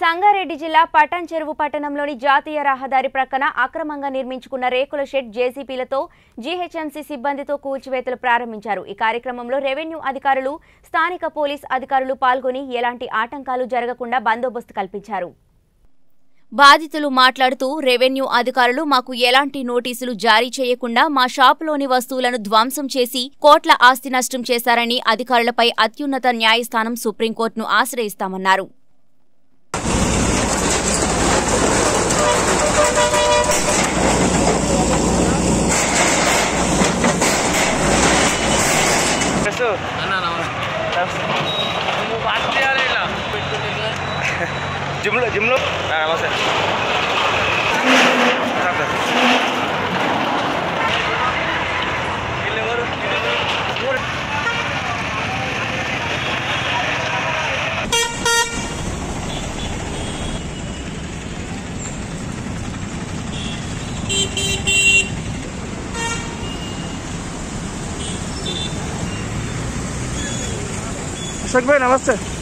సంగారెడ్డి జిల్లా పటాన్ చెరువు పట్టణంలోని జాతీయ రహదారి ప్రక్కన అక్రమంగా నిర్మించుకున్న రేకుల షెడ్ జేసీపీలతో జీహెచ్ఎంసీ సిబ్బందితో కూల్చివేతలు ప్రారంభించారు. ఈ కార్యక్రమంలో రెవెన్యూ అధికారులు స్థానిక పోలీస్ అధికారులు పాల్గొని ఎలాంటి ఆటంకాలు జరగకుండా బందోబస్తు కల్పించారు. బాధితులు మాట్లాడుతూ రెవెన్యూ అధికారులు మాకు ఎలాంటి నోటీసులు జారీ చేయకుండా మా షాపులోని వస్తువులను ధ్వంసం చేసి కోట్ల ఆస్తి నష్టం చేశారని అధికారులపై అత్యున్నత న్యాయస్థానం సుప్రీంకోర్టును ఆశ్రయిస్తామన్నారు. జిమ్లో జిమ్లో నమస్తే Most meg be nem azt